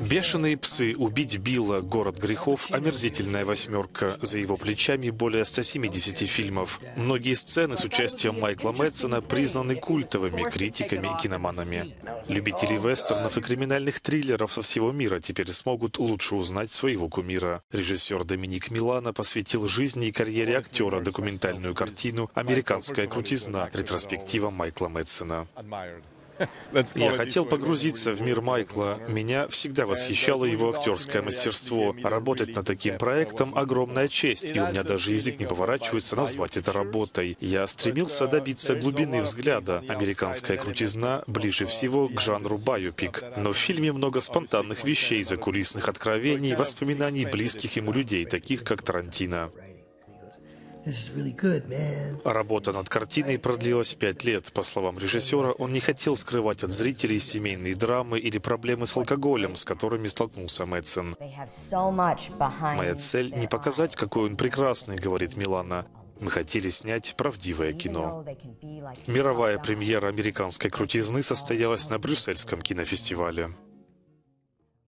Бешеные псы, убить Билла, город грехов, омерзительная восьмерка. За его плечами более 170 фильмов. Многие сцены с участием Майкла Мэтсона признаны культовыми критиками и киноманами. Любители вестернов и криминальных триллеров со всего мира теперь смогут лучше узнать своего кумира. Режиссер Доминик Милана посвятил жизни и карьере актера документальную картину «Американская крутизна. Ретроспектива Майкла Мэтсона». Я хотел погрузиться в мир Майкла. Меня всегда восхищало его актерское мастерство. Работать над таким проектом — огромная честь, и у меня даже язык не поворачивается назвать это работой. Я стремился добиться глубины взгляда. Американская крутизна ближе всего к жанру байопик. Но в фильме много спонтанных вещей, закулисных откровений, воспоминаний близких ему людей, таких как Тарантино. Работа над картиной продлилась пять лет. По словам режиссера, он не хотел скрывать от зрителей семейные драмы или проблемы с алкоголем, с которыми столкнулся Мэтсон. «Моя цель — не показать, какой он прекрасный», — говорит Милана. Мы хотели снять правдивое кино. Мировая премьера американской крутизны состоялась на Брюссельском кинофестивале.